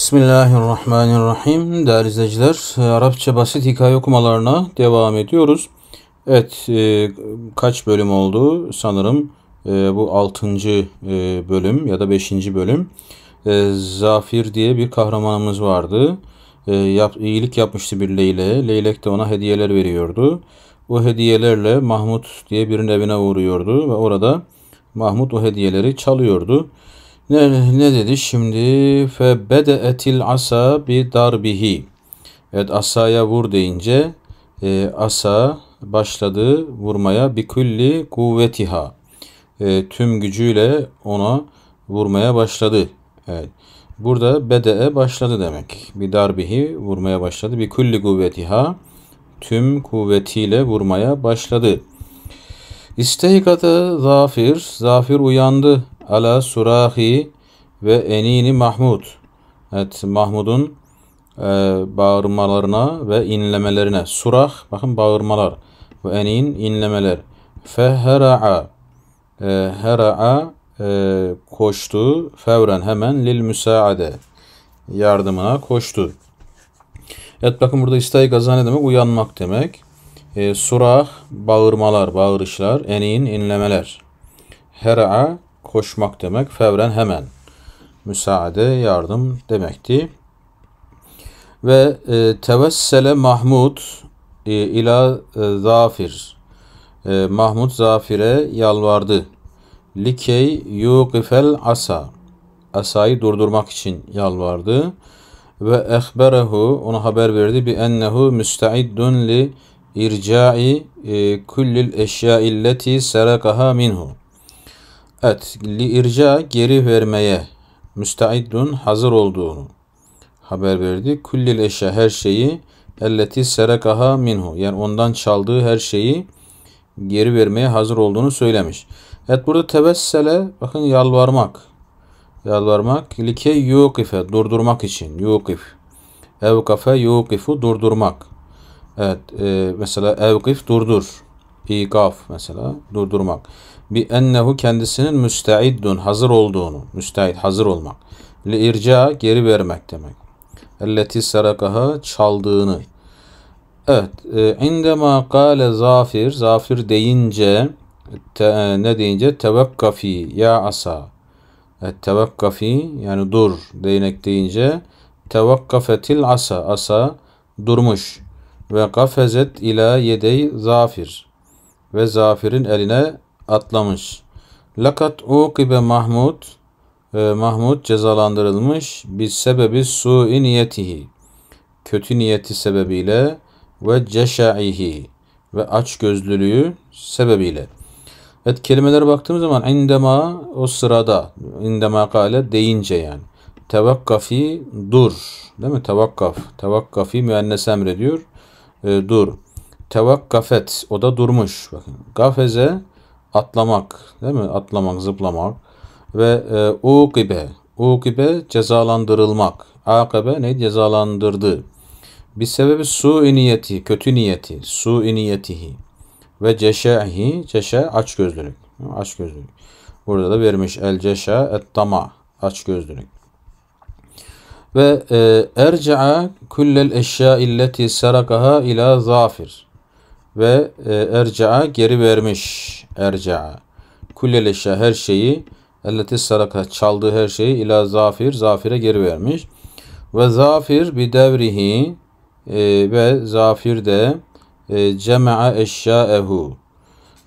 Bismillahirrahmanirrahim. Değerli izleyiciler, Arapça basit hikaye okumalarına devam ediyoruz. Evet, e, kaç bölüm oldu? Sanırım e, bu 6. E, bölüm ya da 5. bölüm. E, Zafir diye bir kahramanımız vardı. E, yap, iyilik yapmıştı bir Leyle. Leylek de ona hediyeler veriyordu. O hediyelerle Mahmut diye birinin evine uğruyordu ve orada Mahmut o hediyeleri çalıyordu. Ne, ne dedi şimdi? Fe bedeetil asa bi darbihi. Evet asaya vur deyince e, asa başladı vurmaya bi kulli kuvvetiha. E, tüm gücüyle ona vurmaya başladı. Evet. Burada bede'e başladı demek. Bir darbihi vurmaya başladı. Bir kulli kuvvetiha tüm kuvvetiyle vurmaya başladı. İstehikate zafir, zafir uyandı ala surahi ve enini Mahmud. Evet Mahmud'un e, bağırmalarına ve inlemelerine. Surah bakın bağırmalar ve enin inlemeler. Fehera'a e, hera'a e, koştu fevren hemen lil müsaade yardımına koştu. Evet bakın burada istaygaza ne demek? Uyanmak demek. E, surah bağırmalar, bağırışlar, enin inlemeler. Hera'a koşmak demek. Fevren hemen. Müsaade, yardım demekti. Ve e, tevessele Mahmud e, ila e, zafir. E, Mahmud Zafir'e yalvardı. Likey yuqifel asa. Asayı durdurmak için yalvardı. Ve ehberehu ona haber verdi bi ennehu müsteiddun li irca'i e, kullil eşya'illeti serakaha minhu. Evet, li irca geri vermeye müsteiddun hazır olduğunu haber verdi. Kullil eşya her şeyi elleti serakaha minhu yani ondan çaldığı her şeyi geri vermeye hazır olduğunu söylemiş. Evet burada tevessele bakın yalvarmak. Yalvarmak like yukife durdurmak için yukif. Evkafe yukifu durdurmak. Evet e, mesela evkif durdur. İkaf mesela durdurmak. Bi ennehu kendisinin müsteiddun hazır olduğunu. Müsteit hazır olmak. Li irca geri vermek demek. Elleti sarakaha çaldığını. Evet. E, indema kâle zafir. Zafir deyince te, e, ne deyince tevekkafi ya asa. Evet, tevekkafi yani dur değnek deyince tevekkafetil asa. Asa durmuş. Ve gafezet ila yedey zafir. Ve zafirin eline atlamış. Lakat ukibe Mahmud e, Mahmud cezalandırılmış bir sebebi su niyetihi kötü niyeti sebebiyle ve ceşaihi ve aç gözlülüğü sebebiyle. Evet kelimelere baktığımız zaman indema o sırada indema kale deyince yani. Tevakkafi dur. Değil mi? Tevakkaf. Tevakkafi müennes emrediyor. E, dur. Tevakkafet o da durmuş. Bakın. Gafeze atlamak. Değil mi? Atlamak, zıplamak. Ve e, ukibe. Ukibe cezalandırılmak. Akabe ne? Cezalandırdı. Bir sebebi su niyeti, kötü niyeti. Su niyetihi. Ve ceşehi, ceşe aç gözlülük. Aç gözlülük. Burada da vermiş el ceşe et tama. Aç gözlülük. Ve e, erca'a kullel eşya illeti sarakaha ila zafir. Ve e, erca'a geri vermiş. Erca'a. Kullel eşya her şeyi elleti saraka çaldığı her şeyi ila zafir. Zafire geri vermiş. Ve zafir bir devrihi e, ve zafir de e, cema'a eşyaehu.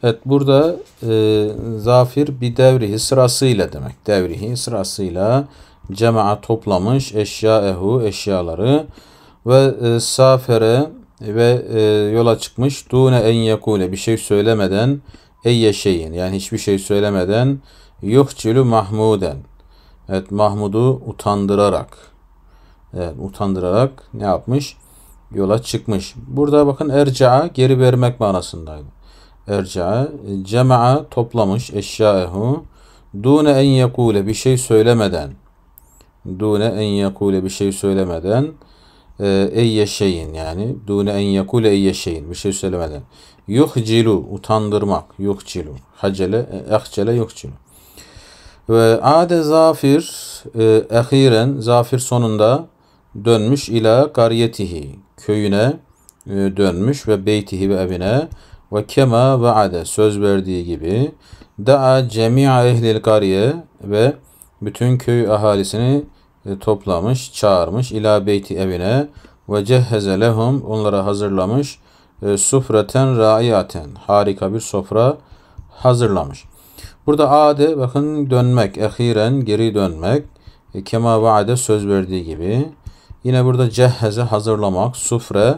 Evet burada e, zafir bir devrihi sırasıyla demek. Devrihi sırasıyla cema'a toplamış eşyaehu eşyaları ve e, safere ve e, yola çıkmış dune en yakule bir şey söylemeden eyye şeyin yani hiçbir şey söylemeden yuhcilu mahmuden evet Mahmud'u utandırarak evet utandırarak ne yapmış yola çıkmış. Burada bakın erca'a geri vermek manasındaydı. Erca'a cema'a toplamış eşyaehu dune en yekule bir şey söylemeden dune en yekule bir şey söylemeden eyye şeyin yani dune en yekule eyye şeyin bir şey söylemeden. Yuhcilu utandırmak yuhcilu. Hacele ehcele yuhcilu. Ve ade zafir e, ehiren zafir sonunda dönmüş ila kariyetihi köyüne e, dönmüş ve beytihi ve evine. Ve kema vaade söz verdiği gibi da'a cemi'a ehlil kariye ve bütün köy ahalisini toplamış, çağırmış ila beyti evine ve cehheze lehum onlara hazırlamış e, sufreten raiyaten harika bir sofra hazırlamış. Burada ade bakın dönmek, ehiren geri dönmek. E, kema vaade söz verdiği gibi. Yine burada cehheze hazırlamak, sufre,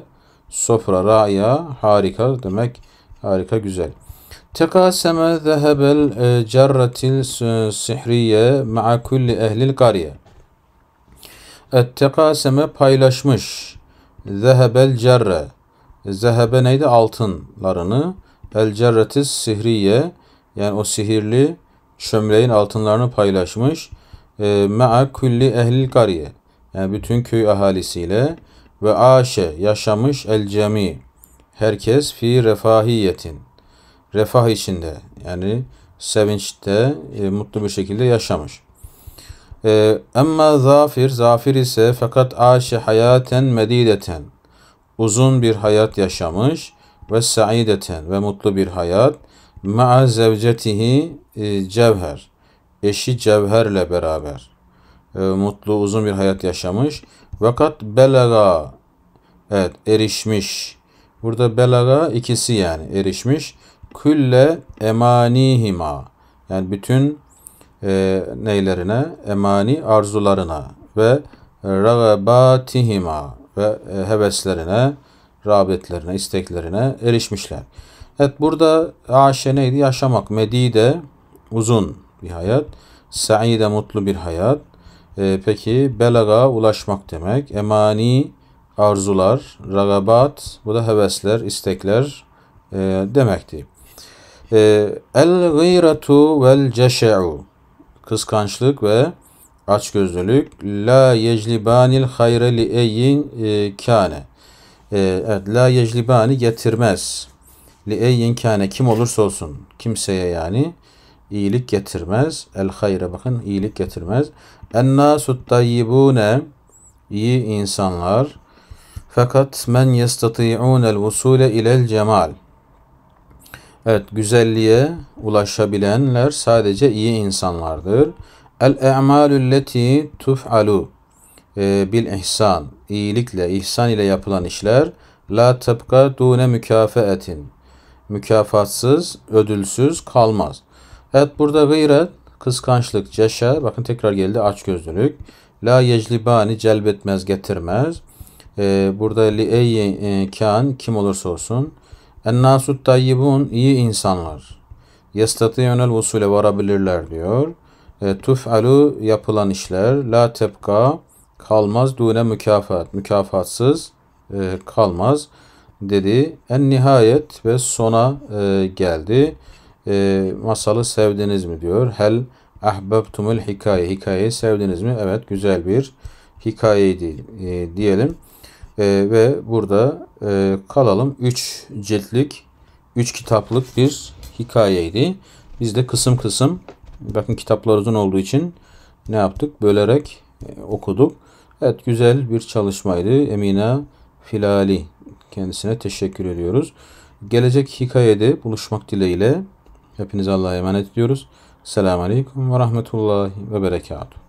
sofra, raya harika demek. Harika, güzel. Tekaseme zehebel e, cerretil sihriye ma'a kulli ehlil kariye. Et tekaseme paylaşmış. Zehebel cerre. Zehebe neydi? Altınlarını. El cerretis sihriye yani o sihirli çömleğin altınlarını paylaşmış. E, Ma'a kulli ehlil kariye yani bütün köy ahalisiyle ve aşe yaşamış el cemi herkes fi refahiyetin refah içinde yani sevinçte e, mutlu bir şekilde yaşamış. E, Ama zafir, zafir ise fakat aşe hayaten medideten. Uzun bir hayat yaşamış ve saideten ve mutlu bir hayat. Ma'a zevcetihi e, cevher. Eşi cevherle beraber. E, mutlu uzun bir hayat yaşamış. Fakat belaga evet erişmiş. Burada belaga ikisi yani erişmiş. Külle emanihima. Yani bütün e, neylerine emani arzularına ve ragabatihima ve e, heveslerine rağbetlerine isteklerine erişmişler. Evet burada aşe neydi? Yaşamak. Medide uzun bir hayat. Sa'ide mutlu bir hayat. E, peki belaga ulaşmak demek. Emani arzular, ragabat bu da hevesler, istekler e, demekti. E, el gıyratu vel ceşe'u kıskançlık ve açgözlülük la yeclibanil hayre li eyyin e, kâne. E, evet, la yeclibani getirmez li eyyin kâne kim olursa olsun kimseye yani iyilik getirmez. El hayre bakın iyilik getirmez. En nasut tayyibune iyi insanlar fakat men yestati'unel vusule ilel cemal Evet güzelliğe ulaşabilenler sadece iyi insanlardır. El e'malü leti tuf'alu e, bil ihsan iyilikle ihsan ile yapılan işler la tabka dune mükafeetin mükafatsız, ödülsüz kalmaz. Evet burada gıyret, kıskançlık, ceşe, bakın tekrar geldi açgözlülük. La yeclibani celbetmez, getirmez. Ee, burada li ey e, kan kim olursa olsun. En nasut tayyibun iyi insanlar. Yestatiyonel usule varabilirler diyor. E, tuf'alu yapılan işler. La tebka kalmaz. Dune mükafat. Mükafatsız e, kalmaz dedi. En nihayet ve sona e, geldi. E, masalı sevdiniz mi diyor. Hel ahbabtumul hikaye. Hikayeyi sevdiniz mi? Evet güzel bir hikayeydi e, diyelim. E, ve burada e, kalalım. 3 ciltlik, 3 kitaplık bir hikayeydi. Biz de kısım kısım bakın kitaplar uzun olduğu için ne yaptık? Bölerek e, okuduk. Evet güzel bir çalışmaydı. Emine Filali kendisine teşekkür ediyoruz. Gelecek hikayede buluşmak dileğiyle hepinize Allah'a emanet ediyoruz. Selamun Aleyküm ve Rahmetullahi ve Berekatuhu.